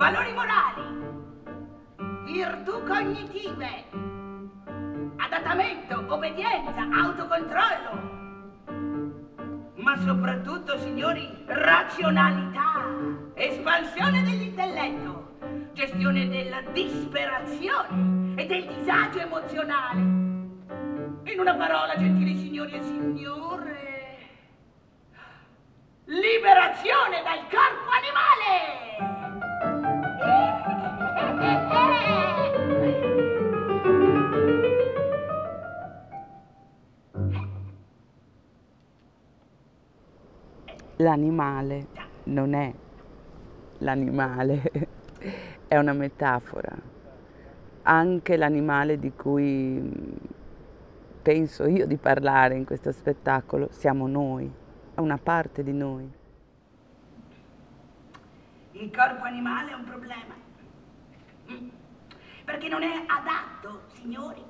valori morali, virtù cognitive, adattamento, obbedienza, autocontrollo, ma soprattutto, signori, razionalità, espansione dell'intelletto, gestione della disperazione e del disagio emozionale. In una parola, gentili signori e signore, liberazione dal corpo animale! L'animale non è l'animale, è una metafora. Anche l'animale di cui mm, penso io di parlare in questo spettacolo siamo noi, è una parte di noi. Il corpo animale è un problema, mm. perché non è adatto, signori,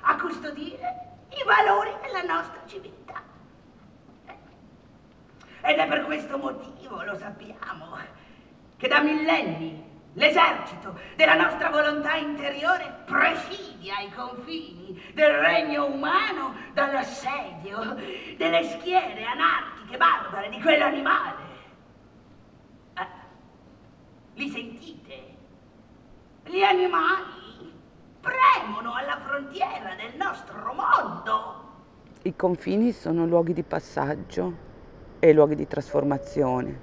a custodire i valori della nostra civiltà. Ed è per questo motivo, lo sappiamo, che da millenni l'esercito della nostra volontà interiore presidia i confini del regno umano dall'assedio delle schiere anarchiche barbare di quell'animale. Eh, li sentite? Gli animali premono alla frontiera del nostro mondo. I confini sono luoghi di passaggio e luoghi di trasformazione.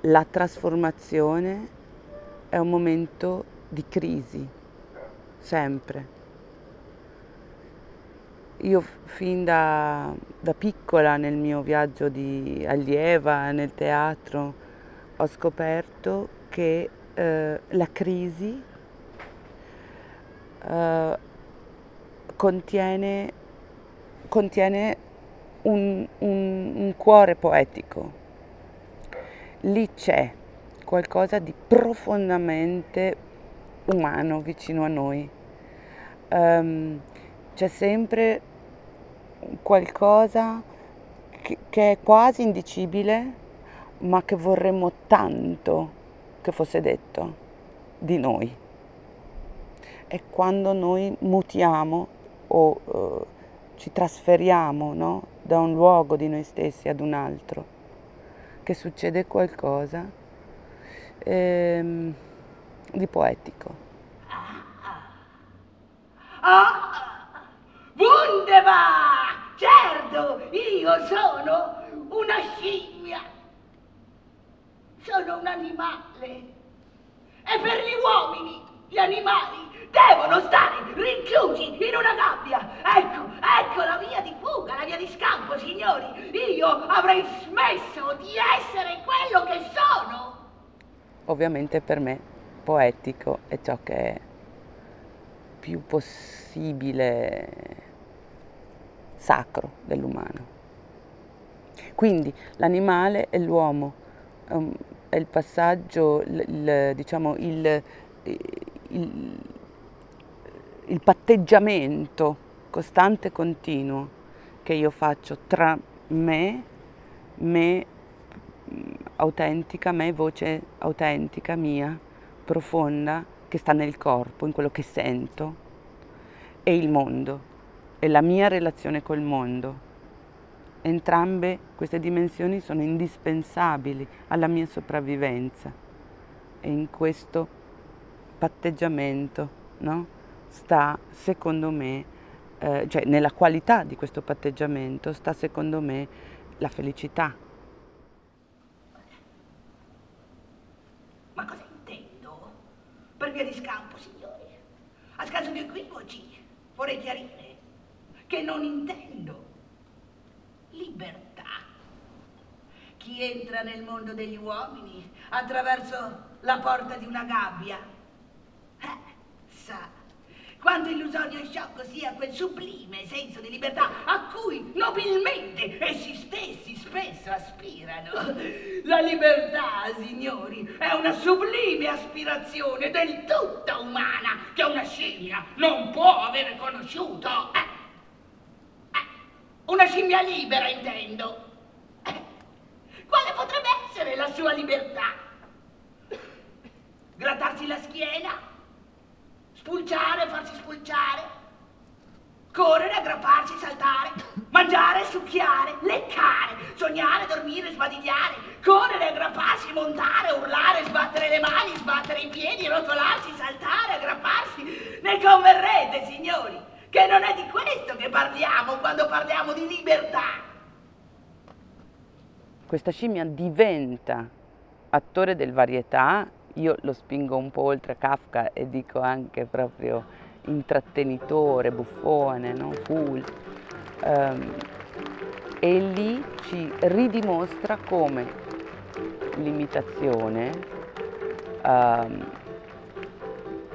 La trasformazione è un momento di crisi, sempre. Io fin da, da piccola nel mio viaggio di allieva nel teatro ho scoperto che eh, la crisi eh, contiene, contiene un, un, un cuore poetico. Lì c'è qualcosa di profondamente umano vicino a noi. Um, c'è sempre qualcosa che, che, è quasi indicibile, ma che vorremmo tanto che fosse detto di noi. È quando noi mutiamo o uh, ci trasferiamo no? Da un luogo di noi stessi ad un altro, che succede qualcosa ehm, di poetico. Ah, wunderbar! Certo, io sono una scimmia. Sono un animale. E per gli uomini, gli animali devono stare rinchiusi in una gabbia. Ecco, ecco la via di fuga, la via di scampo, signori. Io avrei smesso di essere quello che sono. Ovviamente per me poetico è ciò che è più possibile sacro dell'umano. Quindi l'animale e l'uomo um, è il passaggio, il, il, diciamo, il, il il patteggiamento costante e continuo che io faccio tra me, me autentica, me voce autentica mia, profonda, che sta nel corpo, in quello che sento, e il mondo, e la mia relazione col mondo. Entrambe queste dimensioni sono indispensabili alla mia sopravvivenza e in questo patteggiamento, no? Sta secondo me, eh, cioè nella qualità di questo patteggiamento sta secondo me la felicità. Ma cosa intendo? Per via di scampo, signori. A scaso di equivoci vorrei chiarire che non intendo libertà. Chi entra nel mondo degli uomini attraverso la porta di una gabbia, eh, sa quanto illusorio e sciocco sia quel sublime senso di libertà a cui nobilmente essi stessi spesso aspirano. La libertà, signori, è una sublime aspirazione del tutto umana che una scimmia non può avere conosciuto. Eh, eh, una scimmia libera, intendo. Eh, quale potrebbe essere la sua libertà? grattarsi la schiena, spulciare, farsi spulciare, correre, aggrapparsi, saltare, mangiare, succhiare, leccare, sognare, dormire, sbadigliare, correre, aggrapparsi, montare, urlare, sbattere le mani, sbattere i piedi, rotolarsi, saltare, aggrapparsi. Ne converrete, signori, che non è di questo che parliamo quando parliamo di libertà. Questa scimmia diventa attore del varietà, io lo spingo un po' oltre Kafka e dico anche proprio intrattenitore, buffone, no? full. Um, e lì ci ridimostra come l'imitazione um,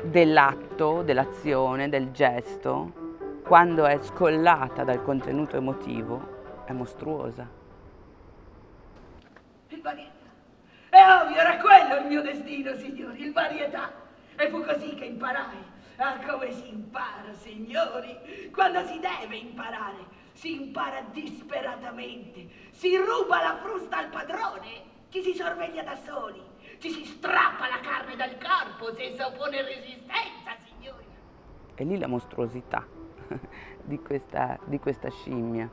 dell'atto, dell'azione, del gesto, quando è scollata dal contenuto emotivo, è mostruosa. Il. È ovvio, era quello il mio destino, signori, il varietà. E fu così che imparai Ah, come si impara, signori, quando si deve imparare. Si impara disperatamente, si ruba la frusta al padrone, ci si sorveglia da soli, ci si strappa la carne dal corpo senza opporre resistenza, signori. E lì la mostruosità di questa, di questa scimmia.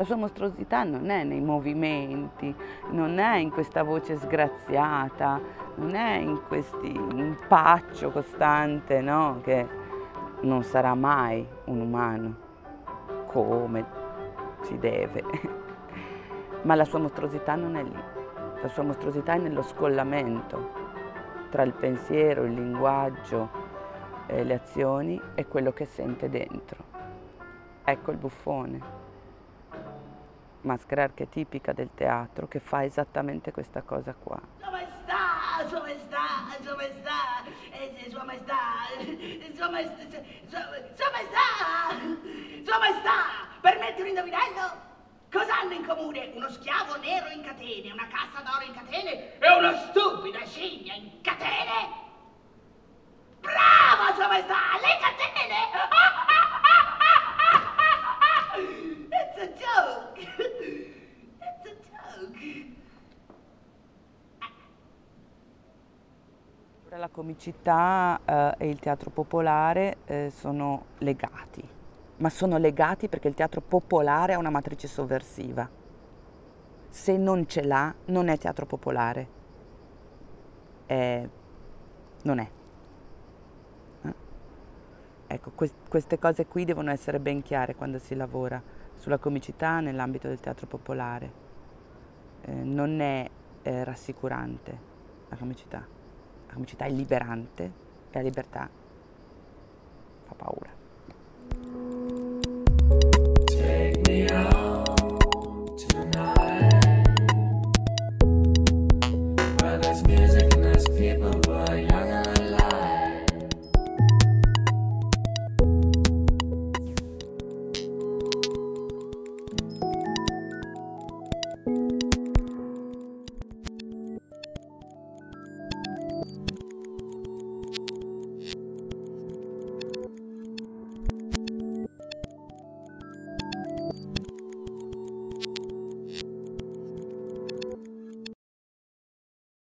La sua mostruosità non è nei movimenti, non è in questa voce sgraziata, non è in questo impaccio costante, no? Che non sarà mai un umano come si deve. Ma la sua mostruosità non è lì. La sua mostruosità è nello scollamento tra il pensiero, il linguaggio, le azioni e quello che sente dentro. Ecco il buffone maschera archetipica del teatro che fa esattamente questa cosa qua. Sua Maestà, Sua Maestà, Sua Maestà, Sua Maestà, Sua Maestà, Sua Maestà, permette un indovinello? Cosa hanno in comune uno schiavo nero in catene, una cassa d'oro in catene e una stupida scimmia in catene? Brava, Sua Maestà, le catene! It's a joke! It's a joke! La comicità eh, e il teatro popolare eh, sono legati, ma sono legati perché il teatro popolare ha una matrice sovversiva. Se non ce l'ha, non è teatro popolare. È... non è. Eh? Ecco, que queste cose qui devono essere ben chiare quando si lavora sulla comicità nell'ambito del teatro popolare. Eh, non è eh, rassicurante la comicità la comicità è liberante e la libertà fa paura.